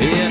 Yeah.